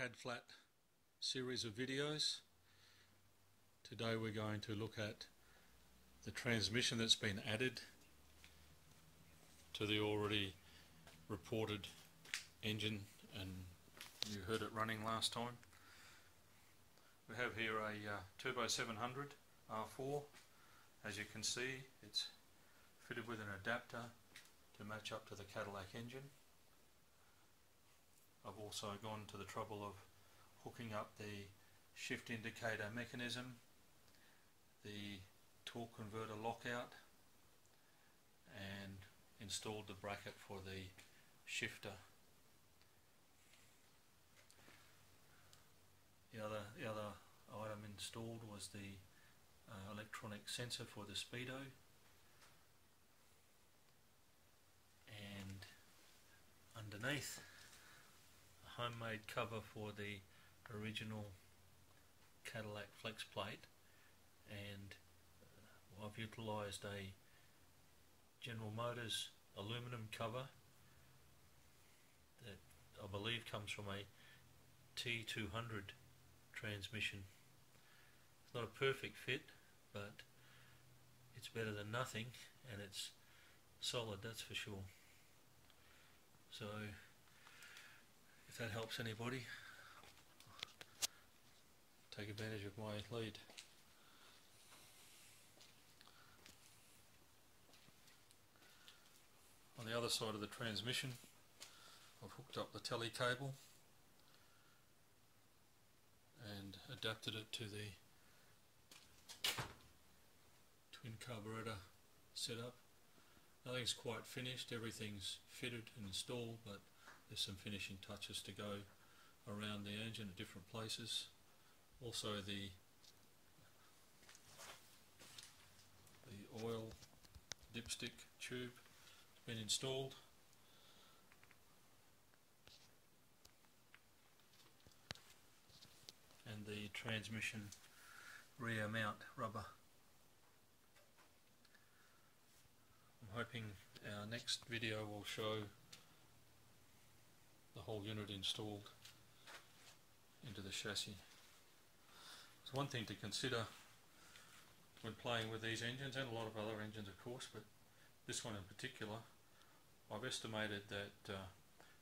CAD-FLAT series of videos. Today we're going to look at the transmission that's been added to the already reported engine and you heard it running last time. We have here a uh, Turbo 700 R4 as you can see it's fitted with an adapter to match up to the Cadillac engine. I've also gone to the trouble of hooking up the shift indicator mechanism, the torque converter lockout and installed the bracket for the shifter. The other, the other item installed was the uh, electronic sensor for the speedo and underneath homemade cover for the original Cadillac flex plate and uh, I've utilised a General Motors aluminum cover that I believe comes from a T200 transmission. It's not a perfect fit but it's better than nothing and it's solid that's for sure. So if that helps anybody. Take advantage of my lead. On the other side of the transmission I've hooked up the tele cable and adapted it to the twin carburetor setup. Nothing's quite finished. Everything's fitted and installed but there's some finishing touches to go around the engine at different places. Also the the oil dipstick tube has been installed. And the transmission rear mount rubber. I'm hoping our next video will show the whole unit installed into the chassis. It's one thing to consider when playing with these engines and a lot of other engines of course but this one in particular I've estimated that uh,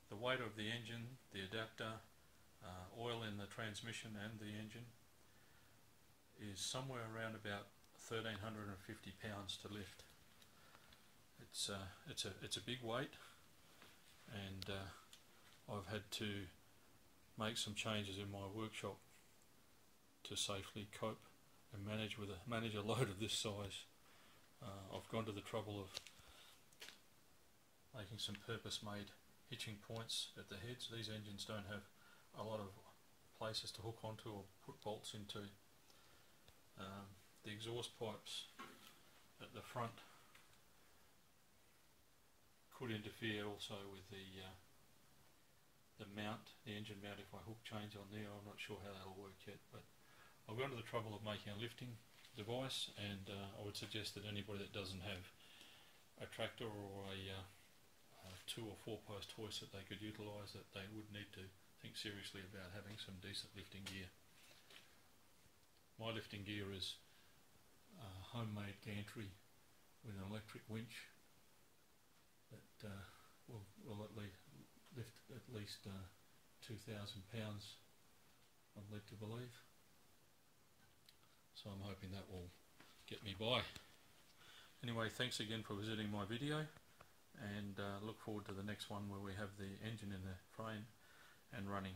the weight of the engine, the adapter, uh, oil in the transmission and the engine is somewhere around about 1350 pounds to lift. It's uh, it's a it's a big weight and uh, I've had to make some changes in my workshop to safely cope and manage with a manage a load of this size. Uh, I've gone to the trouble of making some purpose-made hitching points at the heads. These engines don't have a lot of places to hook onto or put bolts into. Um, the exhaust pipes at the front could interfere also with the uh, the mount, the engine mount, if I hook change on there, I'm not sure how that'll work yet, but I've gone to the trouble of making a lifting device and uh, I would suggest that anybody that doesn't have a tractor or a, uh, a two or four post hoist that they could utilise that they would need to think seriously about having some decent lifting gear. My lifting gear is a homemade gantry with an electric winch that uh, will, will at least at least uh, 2,000 pounds I'm led to believe. So I'm hoping that will get me by. Anyway, thanks again for visiting my video and uh, look forward to the next one where we have the engine in the frame and running.